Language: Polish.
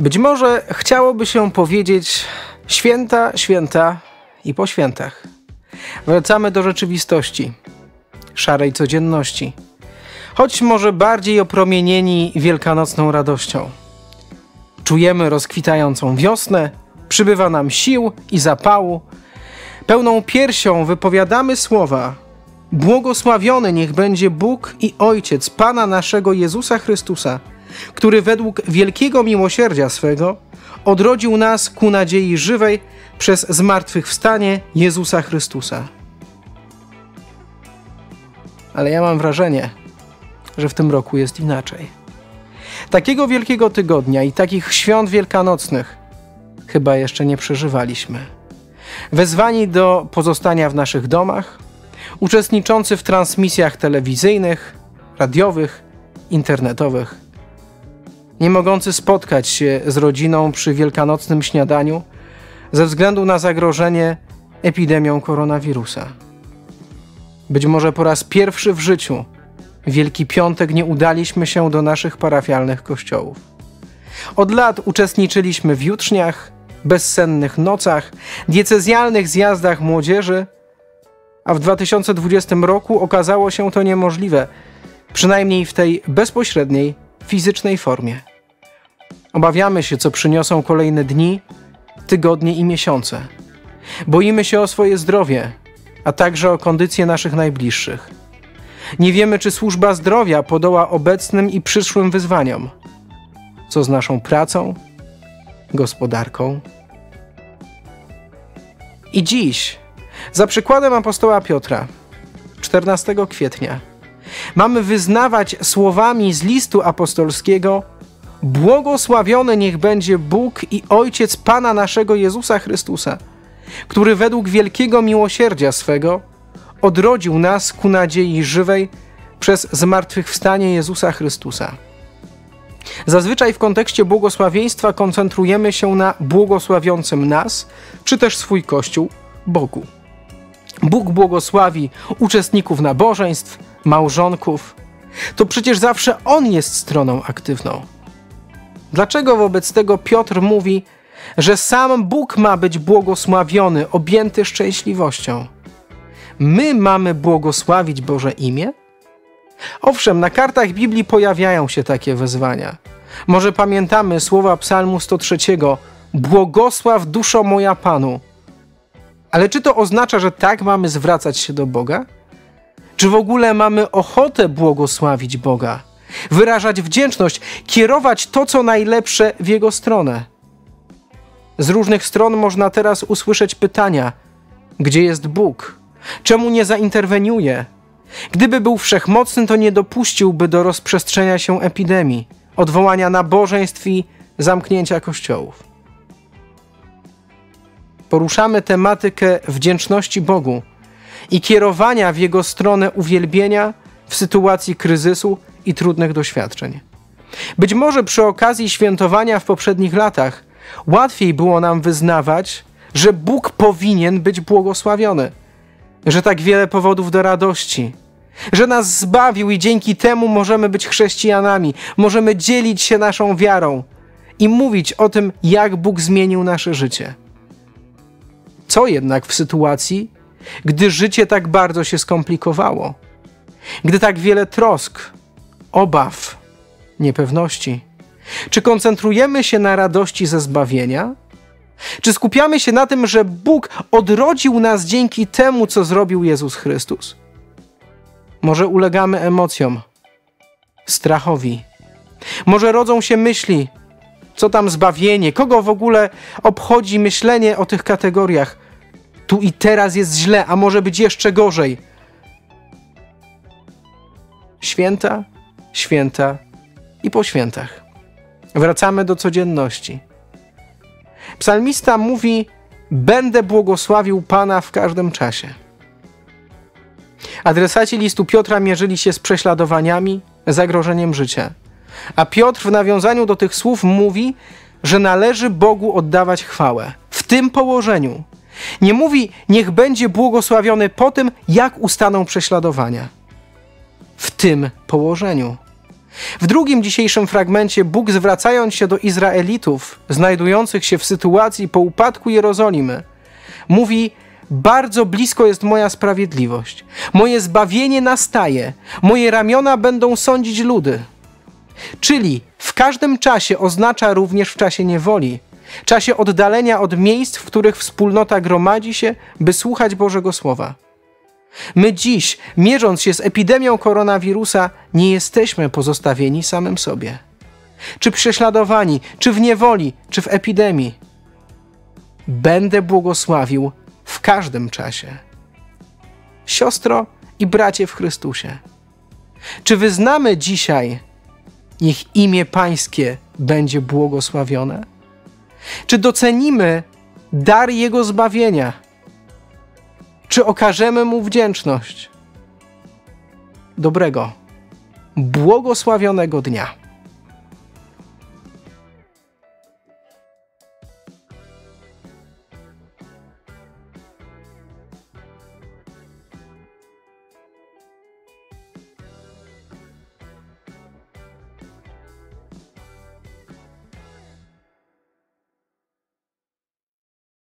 Być może chciałoby się powiedzieć święta, święta i po świętach. Wracamy do rzeczywistości, szarej codzienności, choć może bardziej opromienieni wielkanocną radością. Czujemy rozkwitającą wiosnę, przybywa nam sił i zapału. Pełną piersią wypowiadamy słowa: Błogosławiony niech będzie Bóg i Ojciec Pana naszego Jezusa Chrystusa, który według wielkiego miłosierdzia swego odrodził nas ku nadziei żywej przez zmartwychwstanie Jezusa Chrystusa. Ale ja mam wrażenie, że w tym roku jest inaczej. Takiego wielkiego tygodnia i takich świąt wielkanocnych chyba jeszcze nie przeżywaliśmy. Wezwani do pozostania w naszych domach, uczestniczący w transmisjach telewizyjnych, radiowych, internetowych, nie mogący spotkać się z rodziną przy wielkanocnym śniadaniu ze względu na zagrożenie epidemią koronawirusa. Być może po raz pierwszy w życiu Wielki Piątek nie udaliśmy się do naszych parafialnych kościołów. Od lat uczestniczyliśmy w jutrzniach, bezsennych nocach, diecezjalnych zjazdach młodzieży, a w 2020 roku okazało się to niemożliwe, przynajmniej w tej bezpośredniej, fizycznej formie. Obawiamy się, co przyniosą kolejne dni, tygodnie i miesiące. Boimy się o swoje zdrowie, a także o kondycję naszych najbliższych. Nie wiemy, czy służba zdrowia podoła obecnym i przyszłym wyzwaniom. Co z naszą pracą, gospodarką? I dziś, za przykładem apostoła Piotra, 14 kwietnia, mamy wyznawać słowami z listu apostolskiego: Błogosławiony niech będzie Bóg i Ojciec Pana naszego Jezusa Chrystusa, który według wielkiego miłosierdzia swego odrodził nas ku nadziei żywej przez zmartwychwstanie Jezusa Chrystusa. Zazwyczaj w kontekście błogosławieństwa koncentrujemy się na błogosławiącym nas, czy też swój Kościół, Bogu. Bóg błogosławi uczestników nabożeństw, małżonków. To przecież zawsze On jest stroną aktywną. Dlaczego wobec tego Piotr mówi, że sam Bóg ma być błogosławiony, objęty szczęśliwością? My mamy błogosławić Boże imię? Owszem, na kartach Biblii pojawiają się takie wezwania. Może pamiętamy słowa Psalmu 103: Błogosław duszo moja Panu. Ale czy to oznacza, że tak mamy zwracać się do Boga? Czy w ogóle mamy ochotę błogosławić Boga, wyrażać wdzięczność, kierować to, co najlepsze w Jego stronę? Z różnych stron można teraz usłyszeć pytania: gdzie jest Bóg? Czemu nie zainterweniuje? Gdyby był wszechmocny, to nie dopuściłby do rozprzestrzenia się epidemii, odwołania nabożeństw i zamknięcia kościołów. Poruszamy tematykę wdzięczności Bogu i kierowania w Jego stronę uwielbienia w sytuacji kryzysu i trudnych doświadczeń. Być może przy okazji świętowania w poprzednich latach łatwiej było nam wyznawać, że Bóg powinien być błogosławiony – że tak wiele powodów do radości, że nas zbawił i dzięki temu możemy być chrześcijanami, możemy dzielić się naszą wiarą i mówić o tym, jak Bóg zmienił nasze życie. Co jednak w sytuacji, gdy życie tak bardzo się skomplikowało, gdy tak wiele trosk, obaw, niepewności? Czy koncentrujemy się na radości ze zbawienia? Czy skupiamy się na tym, że Bóg odrodził nas dzięki temu, co zrobił Jezus Chrystus? Może ulegamy emocjom, strachowi. Może rodzą się myśli, co tam zbawienie, kogo w ogóle obchodzi myślenie o tych kategoriach. Tu i teraz jest źle, a może być jeszcze gorzej. Święta, święta i po świętach. Wracamy do codzienności. Psalmista mówi: Będę błogosławił Pana w każdym czasie. Adresaci listu Piotra mierzyli się z prześladowaniami, zagrożeniem życia. A Piotr w nawiązaniu do tych słów mówi, że należy Bogu oddawać chwałę w tym położeniu. Nie mówi, niech będzie błogosławiony po tym, jak ustaną prześladowania. W tym położeniu. W drugim dzisiejszym fragmencie Bóg zwracając się do Izraelitów, znajdujących się w sytuacji po upadku Jerozolimy, mówi: Bardzo blisko jest moja sprawiedliwość. Moje zbawienie nastaje. Moje ramiona będą sądzić ludy. Czyli w każdym czasie oznacza również w czasie niewoli, czasie oddalenia od miejsc, w których wspólnota gromadzi się, by słuchać Bożego Słowa. My dziś, mierząc się z epidemią koronawirusa, nie jesteśmy pozostawieni samym sobie. Czy prześladowani, czy w niewoli, czy w epidemii. Będę błogosławił w każdym czasie. Siostro i bracie w Chrystusie, czy wyznamy dzisiaj, niech imię Pańskie będzie błogosławione? Czy docenimy dar Jego zbawienia? Czy okażemy Mu wdzięczność? Dobrego, błogosławionego dnia.